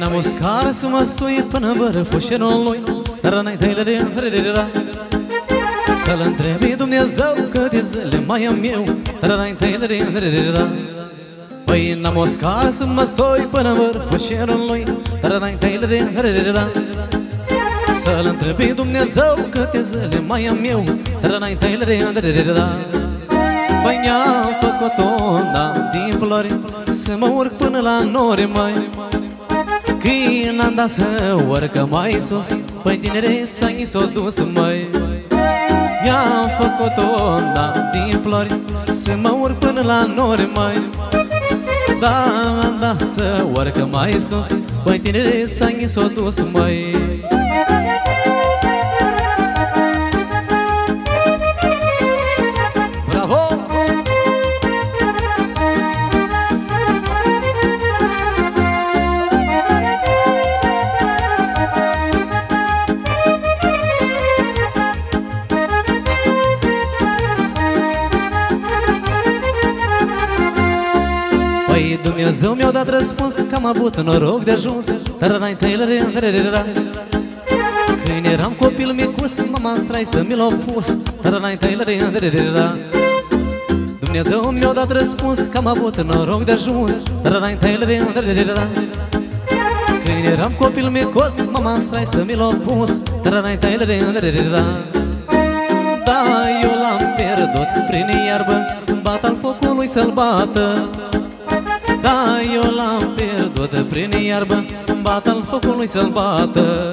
Păi n-am o scară să mă sui până vârfușenul lui Rănai de de da Să-l întrebi Dumnezeu câte zile mai am eu Rănai de de da Păi n-am o scară să mă sui până vârfușenul lui Rănai de de da Să-l întrebi Dumnezeu câte zile mai am eu Rănai de de da Păi mi-am făcut onda din flori Să mă urc până la nori mai când am dat să urcă mai sus Păi tinereța i s-o dus mai Mi-am făcut o onda din flori Să mă urc până la nori mai Da, am dat să urcă mai sus Păi tinereța i s-o dus mai Dumnezeu mi-a dat răspuns că am avut noroc de ajuns da. Când eram copil micus, mama strai să mi l-a pus da. Dumnezeu mi-a dat răspuns că am avut noroc de ajuns da. Când eram copil micus, mama strai să mi l-a pus da. Da, eu l-am pierdut prin iarbă Bat al focului să-l bată da, eu l-am pierdut prin iarbă Bat al focului să-l bată.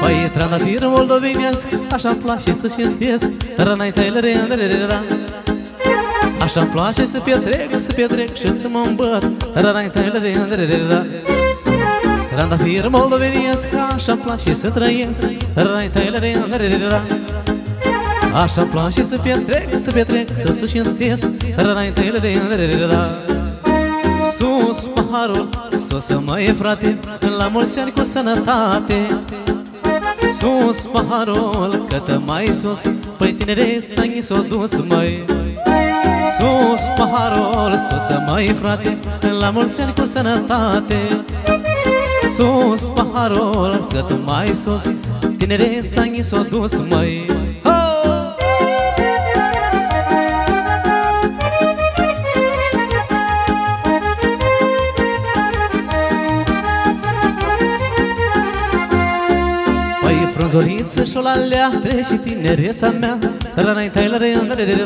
Păi trandafir moldovenesc Așa-mi place să cinstesc Rănai tăile da. Așa-mi place să petrec, să petrec și să mă îmbăt. Rănai tăile da Trandafir moldovenesc, așa-mi place să trăiesc. Așa-mi place să petrec, să petrec, să se cinstesc Sus paharul, sus măi frate La mulți ani cu sănătate. Sus paharul, cât mai sus Păi tinereța i s-o dus măi. Sus paharul, sus măi frate La mulți ani cu sănătate sus paharul Cât mai sus. Tinereța i s-o dus mai Păi frunzoriță și-o la lea Trece tinereța mea Rana-i tailă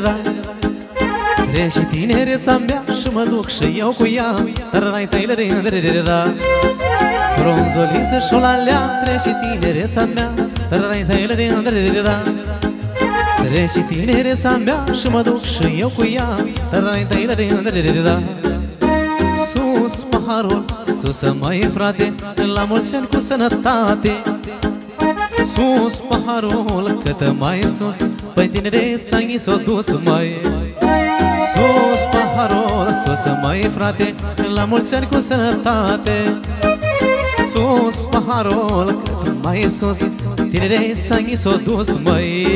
da. Trece tinereța mea Și mă duc și eu cu ea Rana-i tailă da Bronzoliță și-o la lea Trece tinereța mea Trece tinereța mea Și mă duc și eu cu ea Sus paharul, sus măi frate La mulți ani cu sănătate. Sus paharul, cât mai sus Păi tinereța i s-o dus mai Sus paharul, sus măi frate La mulți ani cu sănătate sus paharul Mai sus. Tinereța i s-o dus, măi